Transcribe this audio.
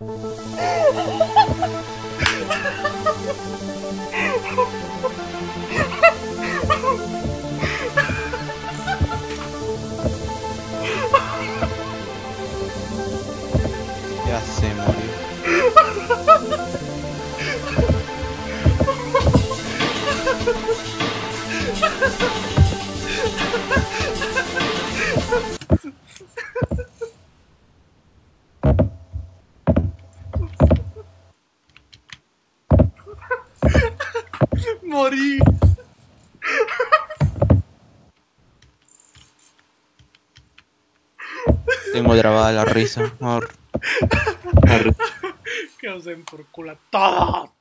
E assim morreu. Ha Morí. Tengo grabada la risa. Risa. Que os den por culo a todos.